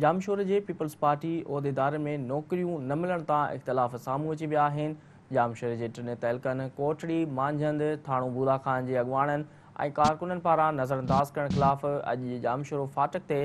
जाम शोर जे peoples party उहिदेदार में नौकिरियूं न मिलण तां इख़्तिलाफ़ साम्हूं अची विया आहिनि जाम शोर जे टिन तहलकनि कोठड़ी मांझंद थाणो बूला ख़ान जे अॻुवाणनि ऐं कारकुननि पारां नज़र अंदाज़ करणु ख़िलाफ़ु अॼु जे जाम शोरो फाटक ते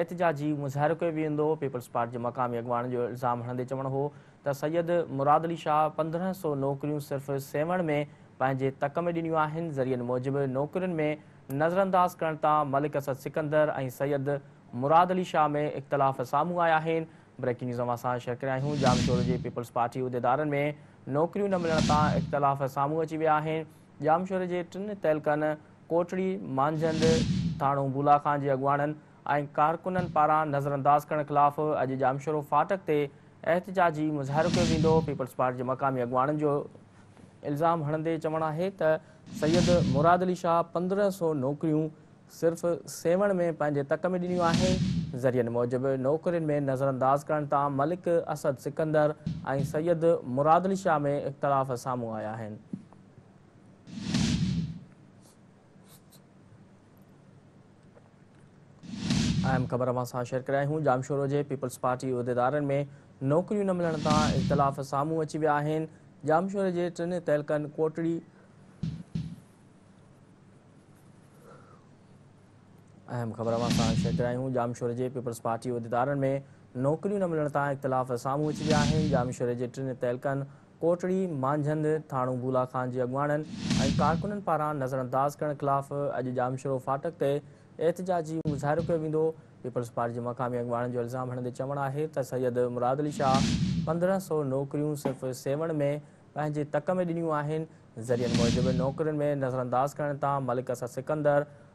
एतिजाजी मुज़ाहिरो कयो वेंदो पीपल्स पार्टी जे मक़ामी अॻुवाणी जो इल्ज़ाम हणंदे चवणो हो त सैद मुराद अली शाह पंद्रहं सौ नौकिरियूं सिर्फ़ु सेवण में पंहिंजे तक में ॾिनियूं आहिनि ज़रियनि मूजिबि नौकिरियुनि में नज़रअंदाज़ अंदाज़ करण तां मलिक असद सिकंदर ऐं सैद मुराद अली शाह में इख़्तिलाफ़ साम्हूं आया आहिनि ब्रेकिंग न्यूज़ मां असां शर्किरिया आहियूं जाम शोर जे पीपल्स पार्टी उहिदेदारनि में नौकिरियूं न मिलण तां इख़्तिलाफ़ साम्हूं अची विया आहिनि जाम शोर जे टिनि तहलकनि कोटड़ी मांझंद थाणो बुला खान जे अॻुवाणनि ऐं कारकुननि पारां नज़र अंदाज़ करणु खिलाफ़ु अॼु जामशोरो फाटक ते एहतजाजी मुज़ाहिरो कयो वेंदो पीपल्स पार्टी जे मक़ामी अॻुवाणी जो इल्ज़ाम हणंदे चवणु आहे त सैद मुराद अली शाह पंद्रहं सौ नौकरियूं सिर्फ़ु सेवण में पंहिंजे तक में ॾिनियूं आहिनि ज़रियनि मूजिबि नौकरियुनि में नज़रअंदाज़ करण तां मलिक असद सिकंदर ऐं सयद मुरादली शाह में इख़्तिलाफ़ साम्हूं आया आहिनि अहम ख़बर मां सां शेयर करिया आहियूं जामशोर जे पीपल्स पार्टी उहिदेदारनि में नौकिरियूं न मिलण तां इख़्तिलाफ़ साम्हूं अची विया आहिनि जामशोर जे टिनि तहलकनि कोटड़ी अहम ख़बर मां शायूं जाम शोर जे पीपल्स पार्टी उहिदेदारनि में नौकरियूं न मिलण तां इख़्तिलाफ़ साम्हूं अची विया आहिनि जाम शोरे जे टिनि तहलकनि कोटड़ी मांझंद थाणू भूला खान जे अॻुवाणनि ऐं कारकुननि पारां नज़र अंदाज़ करणु ख़िलाफ़ु अॼु जामशोरो फाटक ते एहतजाजी मुज़ाहिरो कयो वेंदो पीपल्स पार्टी जे मक़ामी अॻुवाणी जो इल्ज़ाम हणंदे जो चवणु आहे त मुराद अली शाह पंद्रहं सौ नौकरियूं सिर्फ़ु सेवण में पंहिंजे तक में ॾिनियूं आहिनि ज़रियनि मूजिबनि नौकिरियुनि में नज़रअंदाज़ अंदाज़ करण तां मलिक सां सिकंदर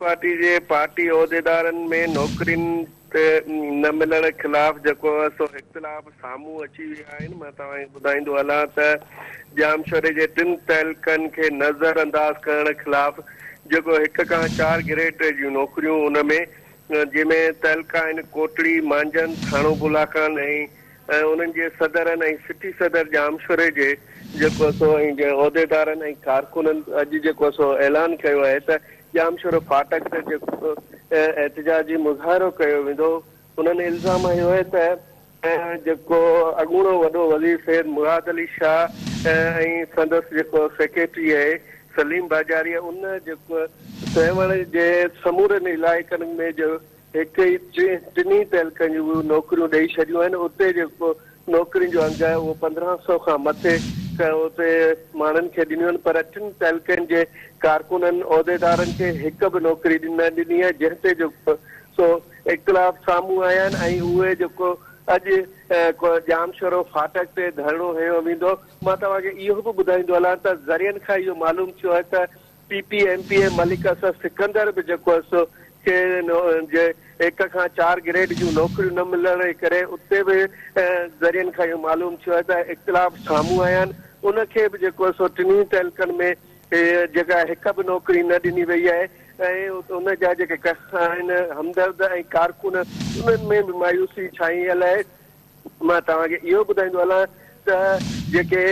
पार्टी जे पार्टी उहिदेदारनि में नौकरियुनि ते न मिलण ख़िलाफ़ जेको आहे सो इख़्तिलाफ़ साम्हूं अची विया आहिनि मां तव्हांखे ॿुधाईंदो हलां त जामशोरे जे टिनि तहलकनि खे नज़रअंदाज़ करण ख़िलाफ़ जेको हिक खां चारि ग्रेड जूं नौकरियूं हुन में जंहिंमें तहलका आहिनि कोटड़ी थाणो बुलाका ऐं उन्हनि जे सदरनि ऐं सिटी सदर जामशोरे जे जेको सो ऐं आहे उहिदेदारनि ऐं कारकुननि अॼु जेको सो ऐलान कयो आहे त जाम शोरो फाटक जेको एतिजाज मुज़ाहिरो कयो वेंदो उन्हनि इल्ज़ाम इहो आहे त जेको अॻूणो वॾो वज़ीर सेर मुरादली संदसि जेको सेक्रेटरी आहे सलीम बाजारी उन जेको सेवण जे समूरनि इलाइक़नि में जो हिकु ई टे टिनी तलकनि जूं नौकरियूं ॾेई छॾियूं आहिनि उते जेको नौकरियुनि जो अंग आहे उहो पंद्रहं सौ खां मथे हुते माण्हुनि खे ॾिनियूं आहिनि पर अठनि तालकनि जे कारकुननि उहिदेदारनि खे हिकु बि नौकिरी ॾिनी आहे जंहिं ते जो सो इख़्तिलाफ़ साम्हूं आया आहिनि ऐं उहे जेको अॼु जाम शोरो फाटक ते धरणो हयो वेंदो मां तव्हांखे इहो बि ॿुधाईंदो हलां त ज़रियनि खां इहो मालूम थियो आहे त P P M P A Malik असां सिकंदर बि जेको आहे सो हिक खां चारि ग्रेड जूं नौकरियूं न मिलण जे करे उते बि ज़रियनि खां इहो मालूम थियो आहे त इख़्तिलाफ़ साम्हूं आया आहिनि उनखे बि जेको सो टिनी तहलकनि में जेका हिक बि नौकरी न ॾिनी वई आहे ऐं उन जा जेके कस आहिनि हमदर्द ऐं कारकुन उन्हनि में बि मायूसी छाईल आहे मां तव्हांखे इहो ॿुधाईंदो हलां त जेके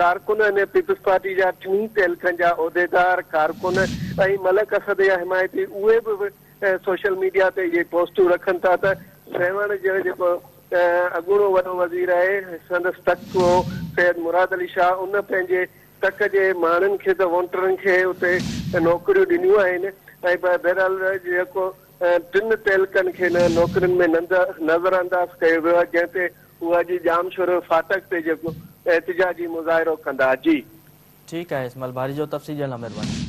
कारकुन आहिनि पीपल्स पार्टी जा टिनी तहलकनि जा उहिदेदार कारकुन ऐं मलक असद जा हिमायती उहे बि ऐं सोशल मीडिया ते इहे पोस्टूं रखनि था त सेवण जो जेको अॻूणो वॾो वज़ीर आहे संदसि तक हो सैद मुराद अली शाह उन पंहिंजे तक जे माण्हुनि खे त वोटरनि खे उते नौकिरियूं ॾिनियूं आहिनि ऐं बहिराल जेको टिनि तहलकनि खे न नौकिरियुनि में नज़र अंदाज़ कयो वियो आहे जंहिं ते उहो अॼु जाम शोरो फाटक ते जेको एहतिजाजी मुज़ाहिरो कंदा जी ठीकु आहे भारी जो तफ़सील महिरबानी